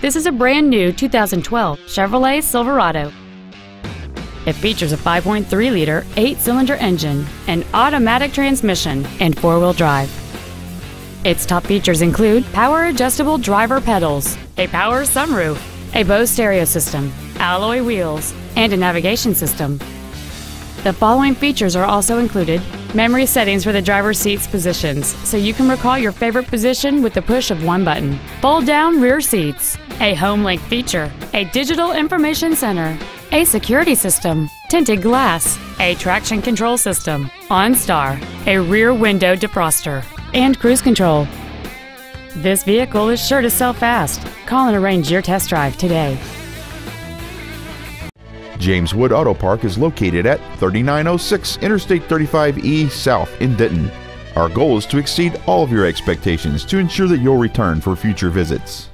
This is a brand new 2012 Chevrolet Silverado. It features a 5.3-liter, eight-cylinder engine, an automatic transmission, and four-wheel drive. Its top features include power-adjustable driver pedals, a power sunroof, a Bose stereo system, alloy wheels, and a navigation system. The following features are also included. Memory settings for the driver's seat's positions, so you can recall your favorite position with the push of one button, fold down rear seats, a HomeLink feature, a digital information center, a security system, tinted glass, a traction control system, OnStar, a rear window defroster, and cruise control. This vehicle is sure to sell fast. Call and arrange your test drive today. James Wood Autopark is located at 3906 Interstate 35E South in Denton. Our goal is to exceed all of your expectations to ensure that you'll return for future visits.